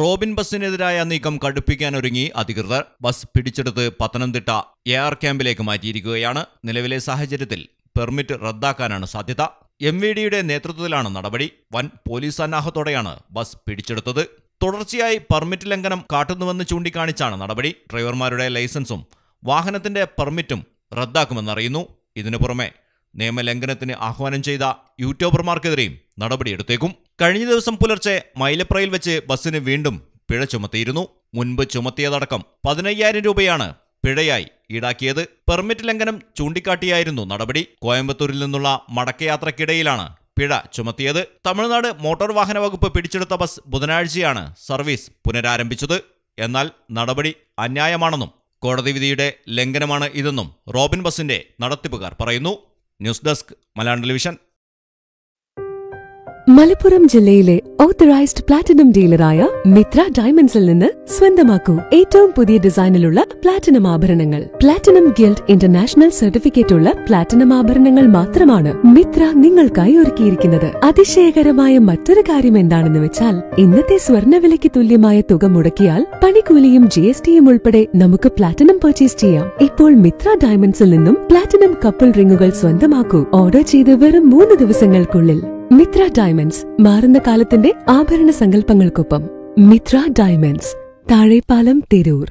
Robin ബസ്സിനെതിരായ നീക്കം കടുപ്പിക്കാനൊരുങ്ങി അധികൃതർ. Bus പിടിച്ചെടുത്ത് പത്തനംതിട്ട എ ആർ ക്യാമ്പിലേക്ക് മാറ്റിയിരിക്കുകയാണ്. നിലവിലെ സാഹചര്യത്തിൽ പെർമിറ്റ് റദ്ദാക്കാനാണ് സാധ്യത. എം വി ഡിയുടെ നേതൃത്വത്തിലാണ് നടപടി. വൻ പോലീസ് സന്നാഹത്തോടെയാണ് ബസ് പിടിച്ചെടുത്തത്. തുടർച്ചയായി പെർമിറ്റ് ലംഘനം കാട്ടുന്നുവെന്ന് ചൂണ്ടിക്കാണിച്ചാണ് നടപടി. ഡ്രൈവർമാരുടെ ലൈസൻസും വാഹനത്തിന്റെ പെർമിറ്റും റദ്ദാക്കുമെന്നറിയുന്നു. ഇതിനു പുറമെ നിയമലംഘനത്തിന് ആഹ്വാനം ചെയ്ത യൂട്യൂബർമാർക്കെതിരെയും നടപടിയെടുത്തേക്കും. കഴിഞ്ഞ ദിവസം പുലർച്ചെ മൈലപ്രയിൽ വെച്ച് ബസ്സിന് വീണ്ടും പിഴ ചുമത്തിയിരുന്നു. മുൻപ് ചുമത്തിയതടക്കം പതിനയ്യായിരം രൂപയാണ് പിഴയായി ഈടാക്കിയത്. പെർമിറ്റ് ലംഘനം ചൂണ്ടിക്കാട്ടിയായിരുന്നു നടപടി. കോയമ്പത്തൂരിൽ നിന്നുള്ള മടക്കയാത്രക്കിടയിലാണ് പിഴ ചുമത്തിയത്. തമിഴ്നാട് മോട്ടോർ വാഹന വകുപ്പ് പിടിച്ചെടുത്ത ബസ് ബുധനാഴ്ചയാണ് സർവീസ് പുനരാരംഭിച്ചത്. എന്നാൽ നടപടി അന്യായമാണെന്നും കോടതി വിധിയുടെ ലംഘനമാണ് ഇതെന്നും റോബിൻ ബസിന്റെ നടത്തിപ്പുകാർ പറയുന്നു. News desk Malayalam television. Malappuram ജില്ലയിലെ ഓത്തറൈസ്ഡ് പ്ലാറ്റിനം ഡീലറായ മിത്ര ഡയമണ്ട്സിൽ നിന്ന് സ്വന്തമാക്കൂ ഏറ്റവും പുതിയ ഡിസൈനിലുള്ള പ്ലാറ്റിനം ആഭരണങ്ങൾ. പ്ലാറ്റിനം ഗിൽഡ് ഇന്റർനാഷണൽ സർട്ടിഫിക്കറ്റ് ഉള്ള പ്ലാറ്റിനം ആഭരണങ്ങൾ മാത്രമാണ് മിത്ര നിങ്ങൾക്കായി ഒരുക്കിയിരിക്കുന്നത്. അതിശയകരമായ മറ്റൊരു കാര്യം എന്താണെന്ന് വെച്ചാൽ ഇന്നത്തെ സ്വർണവിലയ്ക്ക് തുല്യമായ തുക മുടക്കിയാൽ പണിക്കൂലിയും ജി എസ് ടിയും ഉൾപ്പെടെ നമുക്ക് പ്ലാറ്റിനം പർച്ചേസ് ചെയ്യാം. ഇപ്പോൾ മിത്ര ഡയമണ്ട്സിൽ നിന്നും പ്ലാറ്റിനം കപ്പിൾ റിങ്ങുകൾ സ്വന്തമാക്കൂ. ഓർഡർ ചെയ്ത് വെറും മൂന്ന് ദിവസങ്ങൾക്കുള്ളിൽ. മിത്ര ഡയമണ്ട്സ് മാറുന്ന കാലത്തിന്റെ ആഭരണ സങ്കല്പങ്ങൾക്കൊപ്പം മിത്ര ഡയമണ്ട്സ് താഴെപ്പാലം തിരൂർ.